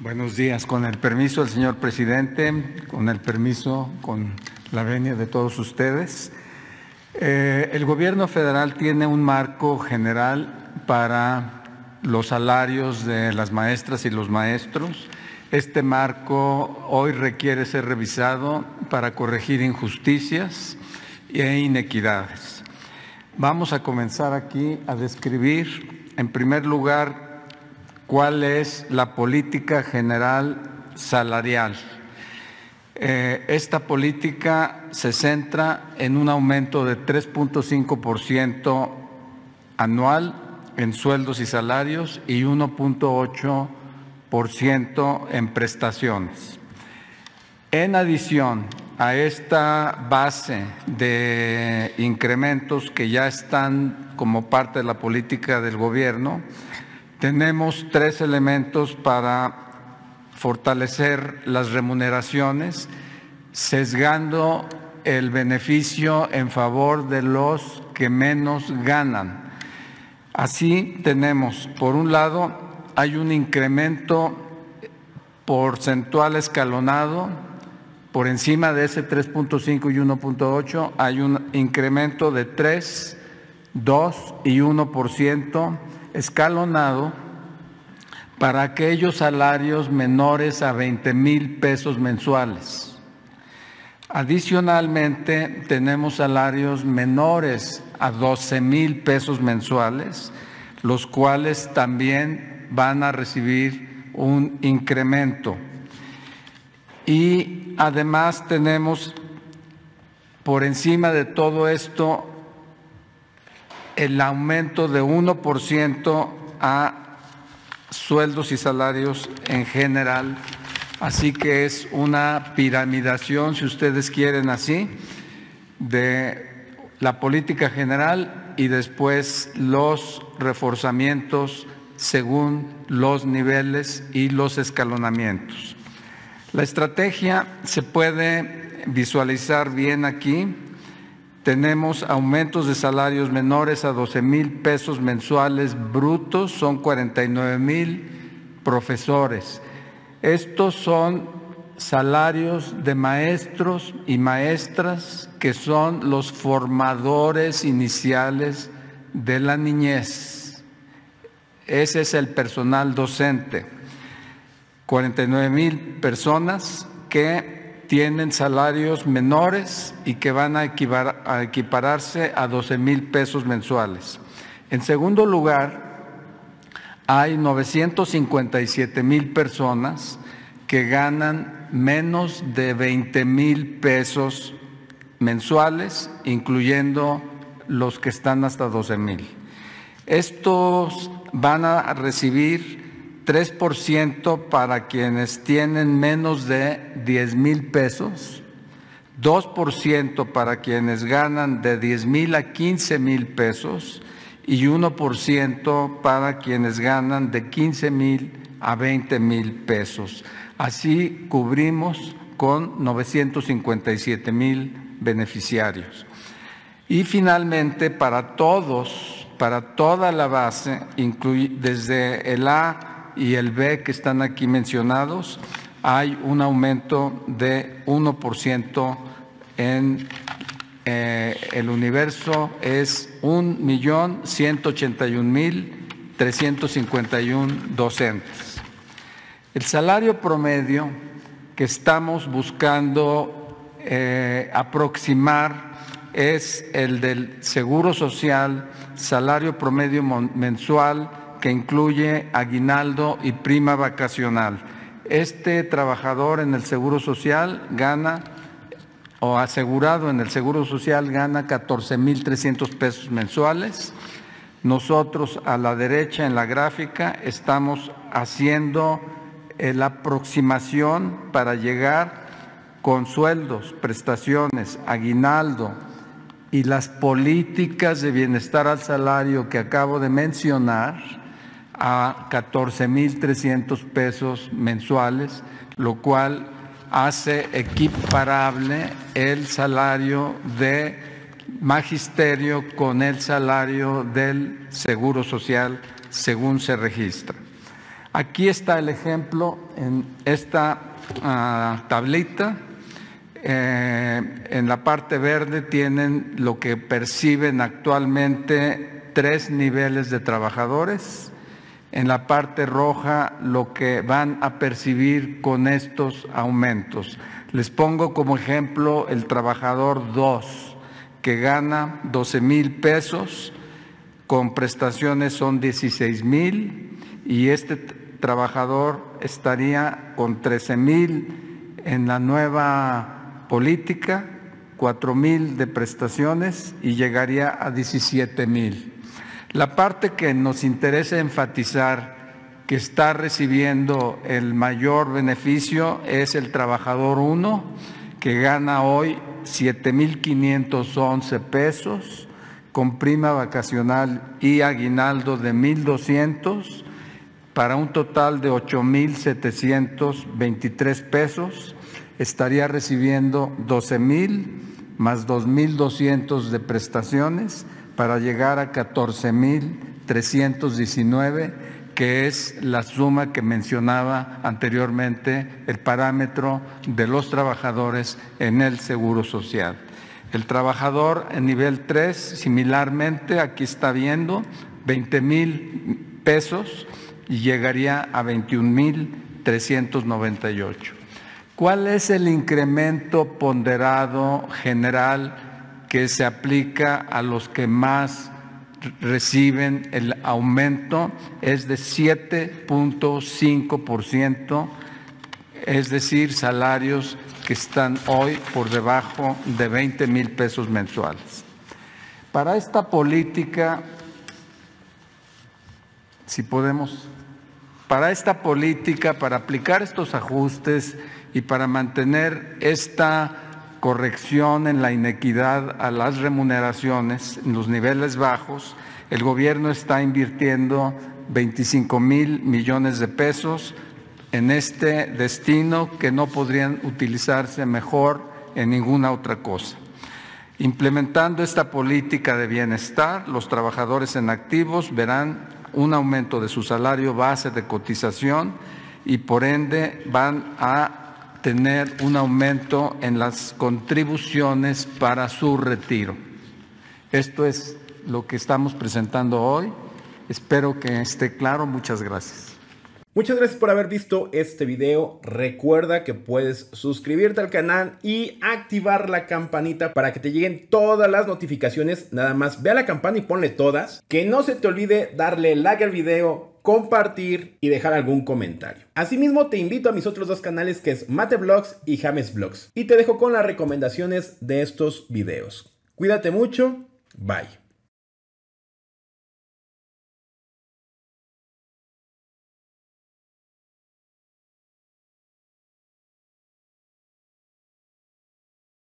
Buenos días. Con el permiso del señor presidente, con el permiso, con la venia de todos ustedes. Eh, el gobierno federal tiene un marco general para los salarios de las maestras y los maestros. Este marco hoy requiere ser revisado para corregir injusticias e inequidades. Vamos a comenzar aquí a describir, en primer lugar, cuál es la política general salarial. Eh, esta política se centra en un aumento de 3.5% anual en sueldos y salarios y 1.8% en prestaciones. En adición a esta base de incrementos que ya están como parte de la política del gobierno, tenemos tres elementos para fortalecer las remuneraciones, sesgando el beneficio en favor de los que menos ganan. Así tenemos, por un lado, hay un incremento porcentual escalonado, por encima de ese 3.5 y 1.8 hay un incremento de 3, 2 y 1% escalonado para aquellos salarios menores a 20 mil pesos mensuales. Adicionalmente, tenemos salarios menores a 12 mil pesos mensuales, los cuales también van a recibir un incremento. Y además tenemos por encima de todo esto el aumento de 1% a sueldos y salarios en general. Así que es una piramidación, si ustedes quieren así, de la política general y después los reforzamientos según los niveles y los escalonamientos. La estrategia se puede visualizar bien aquí tenemos aumentos de salarios menores a 12 mil pesos mensuales brutos, son 49 mil profesores. Estos son salarios de maestros y maestras que son los formadores iniciales de la niñez. Ese es el personal docente. 49 mil personas que tienen salarios menores y que van a, equipararse a 12 mil pesos mensuales. En segundo lugar, hay 957 mil personas que ganan menos de 20 mil pesos mensuales, incluyendo los que están hasta 12 mil. Estos van a recibir 3% para quienes tienen menos de 10 mil pesos, 2% para quienes ganan de 10 mil a 15 mil pesos y 1% para quienes ganan de 15 mil a 20 mil pesos. Así cubrimos con 957 mil beneficiarios. Y finalmente, para todos, para toda la base, desde el A y el B que están aquí mencionados, hay un aumento de 1% en eh, el universo, es 1.181.351 docentes. El salario promedio que estamos buscando eh, aproximar es el del Seguro Social, salario promedio mensual que incluye aguinaldo y prima vacacional. Este trabajador en el Seguro Social gana, o asegurado en el Seguro Social gana 14.300 pesos mensuales. Nosotros a la derecha en la gráfica estamos haciendo eh, la aproximación para llegar con sueldos, prestaciones, aguinaldo y las políticas de bienestar al salario que acabo de mencionar a 14.300 pesos mensuales, lo cual hace equiparable el salario de magisterio con el salario del Seguro Social según se registra. Aquí está el ejemplo en esta ah, tablita. Eh, en la parte verde tienen lo que perciben actualmente tres niveles de trabajadores. En la parte roja lo que van a percibir con estos aumentos. Les pongo como ejemplo el trabajador 2, que gana 12 mil pesos, con prestaciones son 16 mil, y este trabajador estaría con 13 mil en la nueva política, cuatro mil de prestaciones y llegaría a 17 mil. La parte que nos interesa enfatizar que está recibiendo el mayor beneficio es el trabajador 1, que gana hoy 7.511 pesos, con prima vacacional y aguinaldo de 1.200, para un total de 8.723 pesos. Estaría recibiendo 12 mil más 2.200 de prestaciones para llegar a 14.319, que es la suma que mencionaba anteriormente, el parámetro de los trabajadores en el Seguro Social. El trabajador en nivel 3, similarmente, aquí está viendo, 20 mil pesos y llegaría a 21.398. ¿Cuál es el incremento ponderado general que se aplica a los que más reciben el aumento? Es de 7.5%, es decir, salarios que están hoy por debajo de 20 mil pesos mensuales. Para esta política, si podemos, para esta política, para aplicar estos ajustes, y para mantener esta corrección en la inequidad a las remuneraciones en los niveles bajos, el gobierno está invirtiendo 25 mil millones de pesos en este destino que no podrían utilizarse mejor en ninguna otra cosa. Implementando esta política de bienestar, los trabajadores en activos verán un aumento de su salario base de cotización y por ende van a tener un aumento en las contribuciones para su retiro. Esto es lo que estamos presentando hoy. Espero que esté claro. Muchas gracias. Muchas gracias por haber visto este video. Recuerda que puedes suscribirte al canal y activar la campanita para que te lleguen todas las notificaciones. Nada más ve a la campana y ponle todas. Que no se te olvide darle like al video, compartir y dejar algún comentario. Asimismo te invito a mis otros dos canales que es Mate Vlogs y James Vlogs. Y te dejo con las recomendaciones de estos videos. Cuídate mucho. Bye.